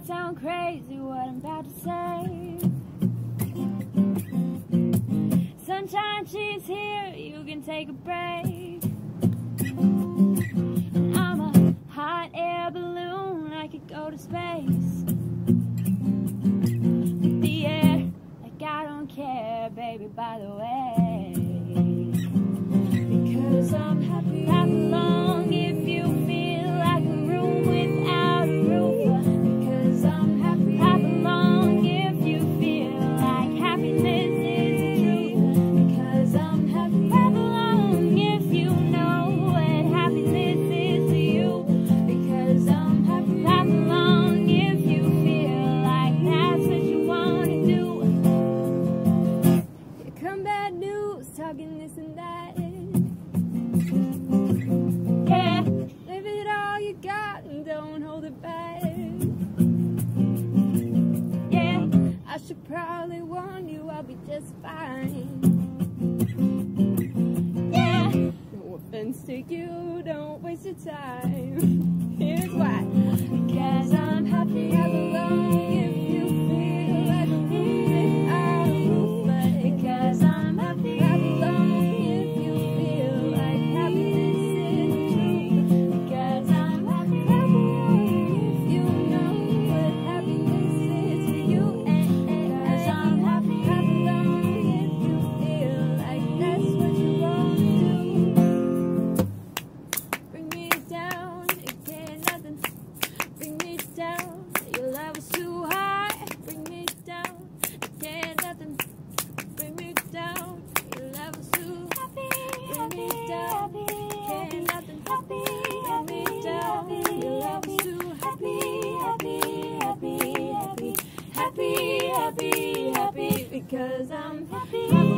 might sound crazy what I'm about to say. Sunshine, she's here, you can take a break. I'm a hot air balloon, I could go to space. The air, like I don't care, baby, by the way. Because I'm happy. Yeah, it all you got and don't hold it back. Yeah, I should probably warn you I'll be just fine. Yeah, no to you, don't waste your time. Here's why. Because I'm happy happy, happy, because I'm happy.